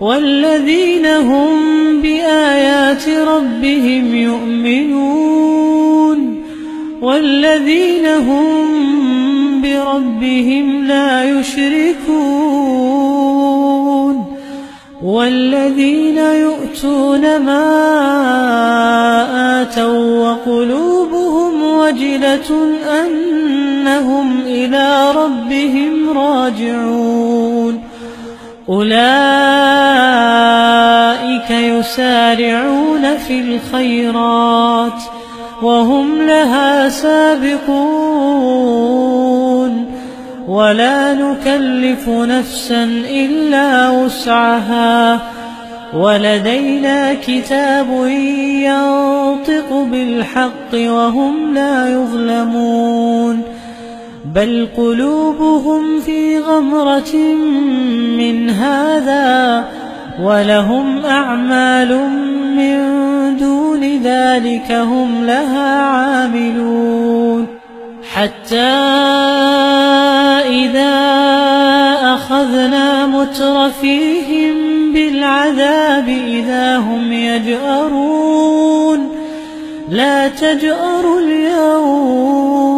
والذين هم بآيات ربهم يؤمنون والذين هم بربهم لا يشركون والذين يؤتون ما آتوا وقلوبهم وجلة أنهم إلى ربهم راجعون أولئك يسارعون في الخيرات وهم لها سابقون ولا نكلف نفسا إلا وسعها ولدينا كتاب ينطق بالحق وهم لا يظلمون بل قلوبهم في غمرة من هذا ولهم أعمال من دون ذلك هم لها عاملون. حتى إذا أخذنا مترفيهم بالعذاب إذا هم يجأرون. لا تجأروا اليوم